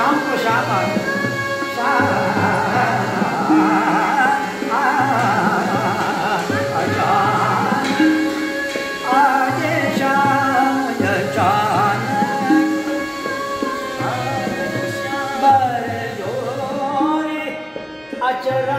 शाम को शाम आ गई अचरा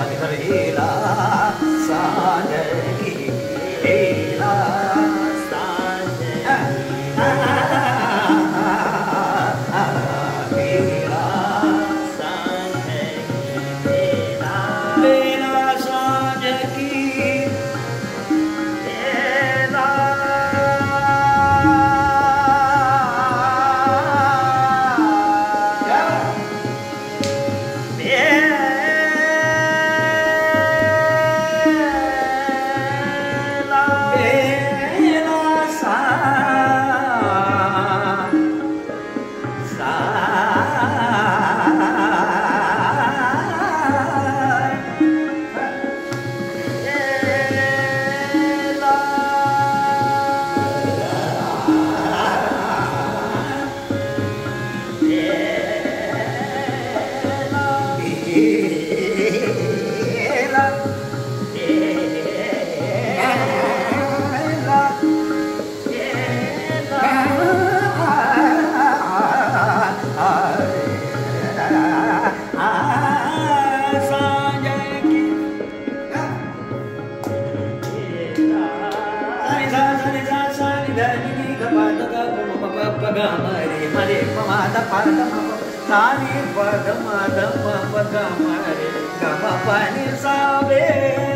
Sadhgila Sadhgila Pagama, Mare, Pamada, Parada, Mamada. Tari padma dhamma padma re gama pani Sabe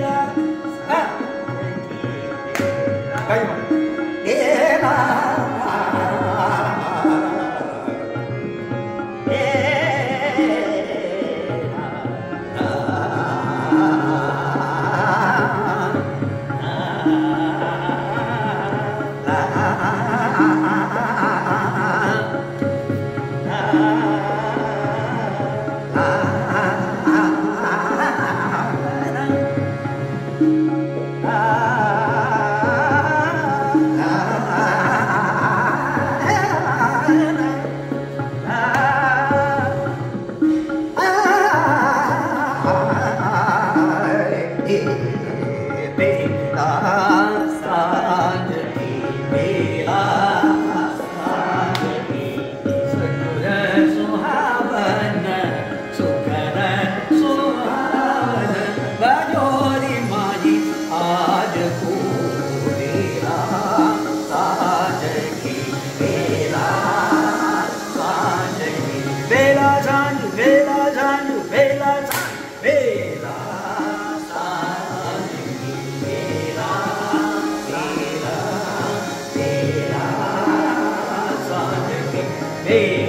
Hey.